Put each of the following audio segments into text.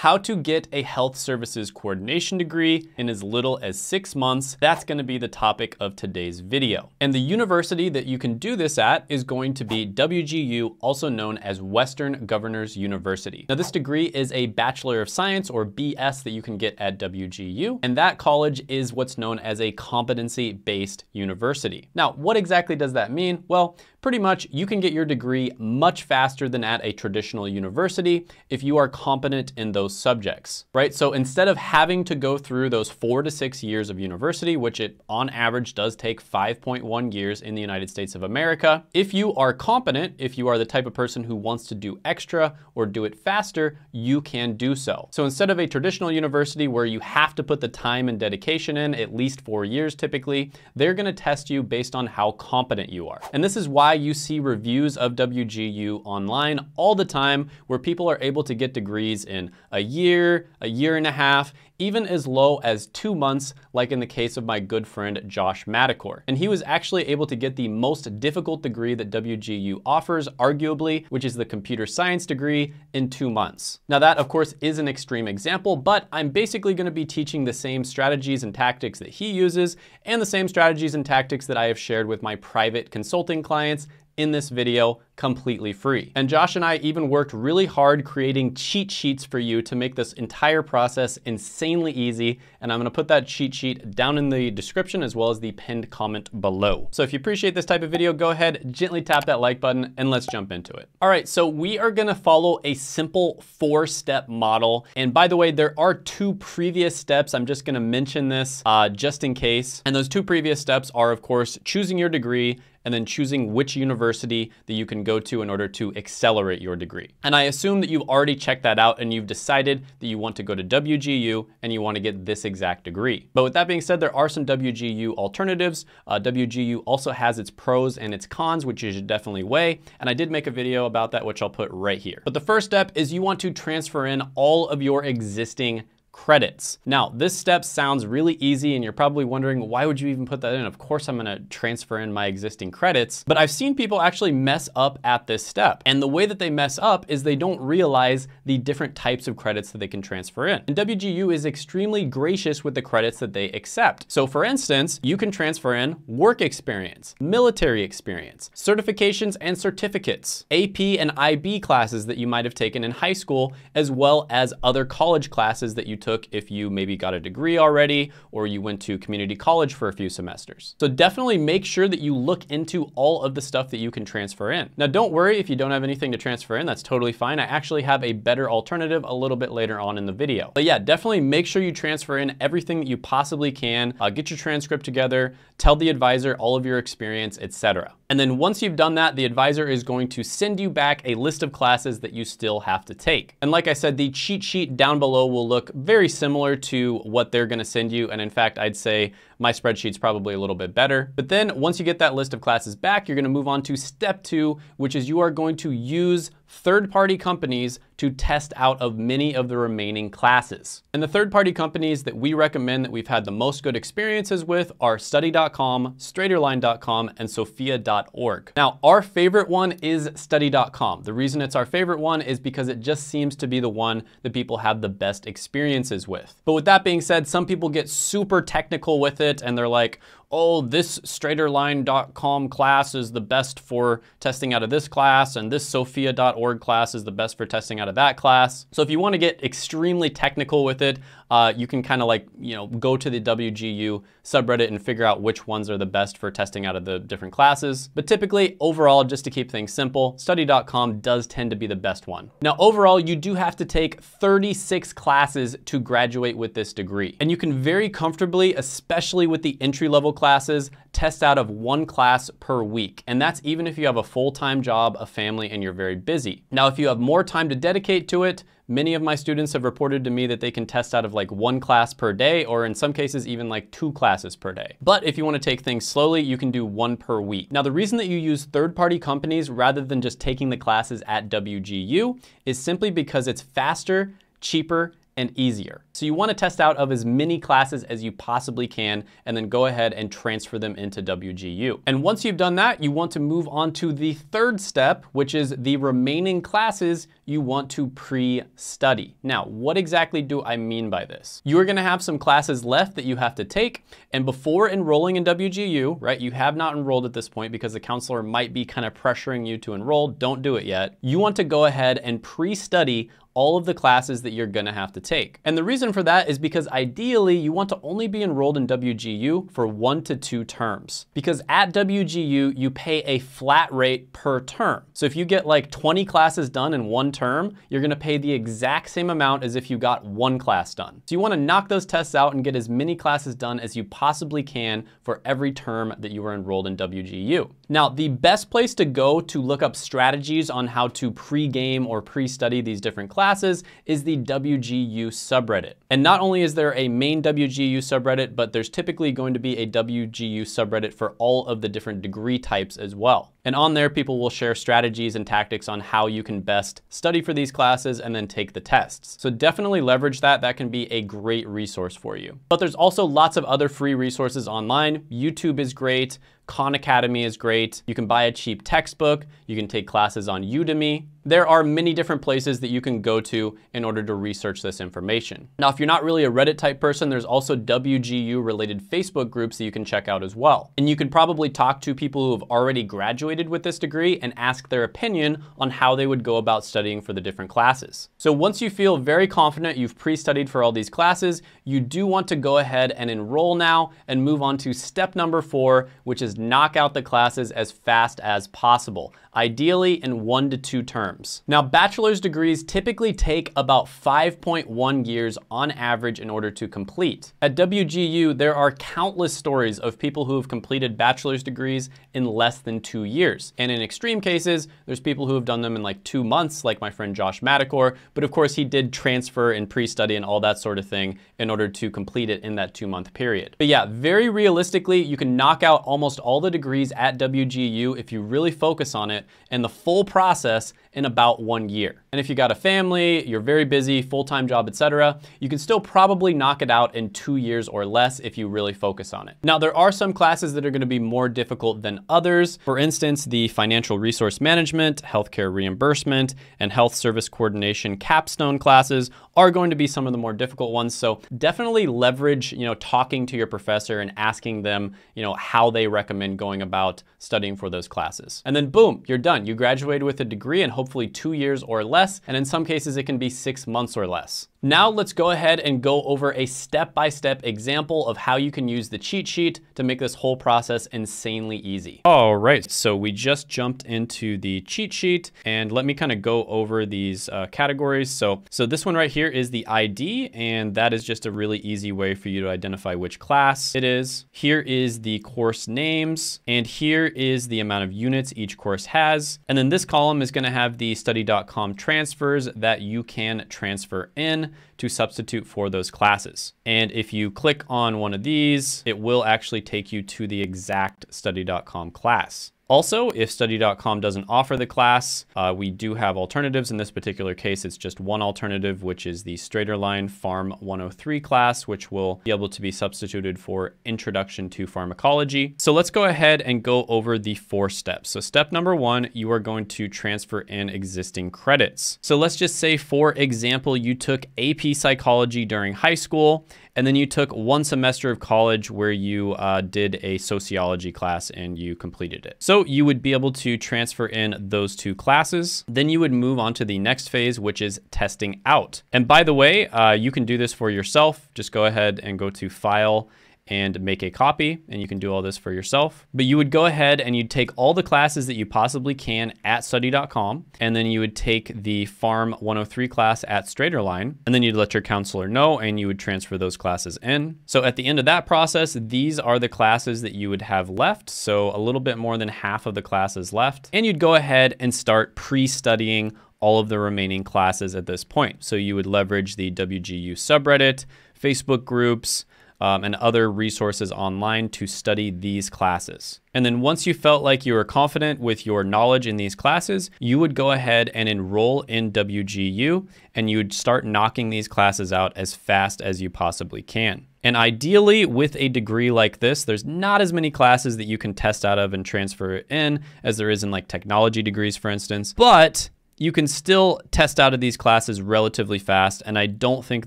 how to get a health services coordination degree in as little as six months. That's gonna be the topic of today's video. And the university that you can do this at is going to be WGU, also known as Western Governors University. Now this degree is a Bachelor of Science or BS that you can get at WGU. And that college is what's known as a competency-based university. Now, what exactly does that mean? Well, pretty much you can get your degree much faster than at a traditional university if you are competent in those subjects, right? So instead of having to go through those four to six years of university, which it on average does take 5.1 years in the United States of America, if you are competent, if you are the type of person who wants to do extra or do it faster, you can do so. So instead of a traditional university where you have to put the time and dedication in, at least four years typically, they're gonna test you based on how competent you are. And this is why you see reviews of WGU online all the time where people are able to get degrees in a year, a year and a half, even as low as two months, like in the case of my good friend Josh Madakor. And he was actually able to get the most difficult degree that WGU offers, arguably, which is the computer science degree, in two months. Now that, of course, is an extreme example, but I'm basically gonna be teaching the same strategies and tactics that he uses, and the same strategies and tactics that I have shared with my private consulting clients in this video completely free. And Josh and I even worked really hard creating cheat sheets for you to make this entire process insanely easy. And I'm gonna put that cheat sheet down in the description as well as the pinned comment below. So if you appreciate this type of video, go ahead, gently tap that like button and let's jump into it. All right, so we are gonna follow a simple four-step model. And by the way, there are two previous steps. I'm just gonna mention this uh, just in case. And those two previous steps are, of course, choosing your degree and then choosing which university that you can go to in order to accelerate your degree. And I assume that you've already checked that out and you've decided that you want to go to WGU and you want to get this exact degree. But with that being said, there are some WGU alternatives. Uh, WGU also has its pros and its cons, which you should definitely weigh. And I did make a video about that, which I'll put right here. But the first step is you want to transfer in all of your existing credits. Now, this step sounds really easy and you're probably wondering, why would you even put that in? Of course, I'm gonna transfer in my existing credits, but I've seen people actually mess up at this step. And the way that they mess up is they don't realize the different types of credits that they can transfer in. And WGU is extremely gracious with the credits that they accept. So for instance, you can transfer in work experience, military experience, certifications and certificates, AP and IB classes that you might have taken in high school, as well as other college classes that you took took if you maybe got a degree already or you went to community college for a few semesters. So definitely make sure that you look into all of the stuff that you can transfer in. Now don't worry if you don't have anything to transfer in, that's totally fine. I actually have a better alternative a little bit later on in the video. But yeah, definitely make sure you transfer in everything that you possibly can. Uh, get your transcript together, tell the advisor all of your experience, etc. And then once you've done that, the advisor is going to send you back a list of classes that you still have to take. And like I said, the cheat sheet down below will look very similar to what they're gonna send you. And in fact, I'd say my spreadsheet's probably a little bit better. But then once you get that list of classes back, you're gonna move on to step two, which is you are going to use third-party companies to test out of many of the remaining classes. And the third-party companies that we recommend that we've had the most good experiences with are study.com, straighterline.com, and sophia.org. Now, our favorite one is study.com. The reason it's our favorite one is because it just seems to be the one that people have the best experiences with. But with that being said, some people get super technical with it and they're like, oh, this straighterline.com class is the best for testing out of this class, and this sophia.org class is the best for testing out of that class. So if you want to get extremely technical with it, uh, you can kind of like, you know, go to the WGU subreddit and figure out which ones are the best for testing out of the different classes. But typically, overall, just to keep things simple, study.com does tend to be the best one. Now, overall, you do have to take 36 classes to graduate with this degree. And you can very comfortably, especially with the entry-level classes, test out of one class per week. And that's even if you have a full-time job, a family, and you're very busy. Now, if you have more time to dedicate to it, Many of my students have reported to me that they can test out of like one class per day, or in some cases, even like two classes per day. But if you wanna take things slowly, you can do one per week. Now, the reason that you use third-party companies rather than just taking the classes at WGU is simply because it's faster, cheaper, and easier. So you wanna test out of as many classes as you possibly can and then go ahead and transfer them into WGU. And once you've done that, you want to move on to the third step, which is the remaining classes you want to pre-study. Now, what exactly do I mean by this? You are gonna have some classes left that you have to take, and before enrolling in WGU, right, you have not enrolled at this point because the counselor might be kind of pressuring you to enroll, don't do it yet. You want to go ahead and pre-study all of the classes that you're gonna have to take. And the reason for that is because ideally you want to only be enrolled in WGU for one to two terms. Because at WGU, you pay a flat rate per term. So if you get like 20 classes done in one term, you're gonna pay the exact same amount as if you got one class done. So you wanna knock those tests out and get as many classes done as you possibly can for every term that you are enrolled in WGU. Now, the best place to go to look up strategies on how to pre-game or pre-study these different classes classes is the WGU subreddit. And not only is there a main WGU subreddit, but there's typically going to be a WGU subreddit for all of the different degree types as well. And on there, people will share strategies and tactics on how you can best study for these classes and then take the tests. So definitely leverage that. That can be a great resource for you. But there's also lots of other free resources online. YouTube is great. Khan Academy is great. You can buy a cheap textbook. You can take classes on Udemy. There are many different places that you can go to in order to research this information. Now, if you're not really a Reddit type person, there's also WGU related Facebook groups that you can check out as well. And you can probably talk to people who have already graduated with this degree and ask their opinion on how they would go about studying for the different classes. So once you feel very confident you've pre-studied for all these classes, you do want to go ahead and enroll now and move on to step number four, which is knock out the classes as fast as possible, ideally in one to two terms. Now, bachelor's degrees typically take about 5.1 years on average in order to complete. At WGU, there are countless stories of people who have completed bachelor's degrees in less than two years. And in extreme cases, there's people who have done them in like two months, like my friend Josh Madakor, but of course he did transfer and pre-study and all that sort of thing in order to complete it in that two month period. But yeah, very realistically, you can knock out almost all the degrees at WGU if you really focus on it. And the full process in about one year. And if you got a family, you're very busy, full-time job, etc., you can still probably knock it out in two years or less if you really focus on it. Now, there are some classes that are gonna be more difficult than others. For instance, the financial resource management, healthcare reimbursement, and health service coordination capstone classes are going to be some of the more difficult ones. So definitely leverage, you know, talking to your professor and asking them, you know, how they recommend going about studying for those classes. And then boom, you're done. You graduated with a degree and hopefully two years or less. And in some cases, it can be six months or less. Now let's go ahead and go over a step-by-step -step example of how you can use the cheat sheet to make this whole process insanely easy. All right, so we just jumped into the cheat sheet and let me kind of go over these uh, categories. So, so this one right here is the ID and that is just a really easy way for you to identify which class it is. Here is the course names and here is the amount of units each course has. And then this column is gonna have the study.com transfers that you can transfer in to substitute for those classes. And if you click on one of these, it will actually take you to the exact study.com class. Also, if study.com doesn't offer the class, uh, we do have alternatives. In this particular case, it's just one alternative, which is the Straighterline Pharm 103 class, which will be able to be substituted for Introduction to Pharmacology. So let's go ahead and go over the four steps. So step number one, you are going to transfer in existing credits. So let's just say, for example, you took AP Psychology during high school and then you took one semester of college where you uh, did a sociology class and you completed it. So you would be able to transfer in those two classes. Then you would move on to the next phase, which is testing out. And by the way, uh, you can do this for yourself. Just go ahead and go to File and make a copy and you can do all this for yourself. But you would go ahead and you'd take all the classes that you possibly can at study.com and then you would take the Pharm 103 class at Straighterline and then you'd let your counselor know and you would transfer those classes in. So at the end of that process, these are the classes that you would have left. So a little bit more than half of the classes left. And you'd go ahead and start pre-studying all of the remaining classes at this point. So you would leverage the WGU subreddit, Facebook groups, um, and other resources online to study these classes. And then once you felt like you were confident with your knowledge in these classes, you would go ahead and enroll in WGU and you would start knocking these classes out as fast as you possibly can. And ideally, with a degree like this, there's not as many classes that you can test out of and transfer in as there is in like technology degrees, for instance. But you can still test out of these classes relatively fast, and I don't think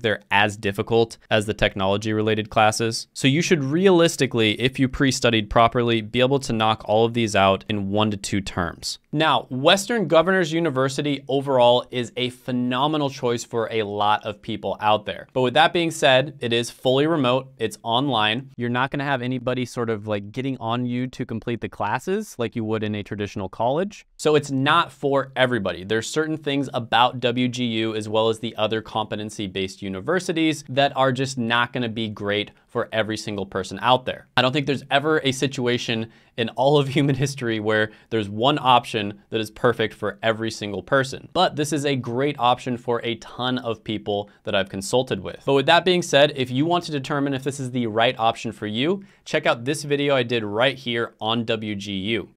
they're as difficult as the technology related classes. So you should realistically, if you pre-studied properly, be able to knock all of these out in one to two terms. Now, Western Governors University overall is a phenomenal choice for a lot of people out there. But with that being said, it is fully remote, it's online. You're not gonna have anybody sort of like getting on you to complete the classes like you would in a traditional college. So it's not for everybody. There's there's certain things about WGU as well as the other competency-based universities that are just not gonna be great for every single person out there. I don't think there's ever a situation in all of human history where there's one option that is perfect for every single person. But this is a great option for a ton of people that I've consulted with. But with that being said, if you want to determine if this is the right option for you, check out this video I did right here on WGU.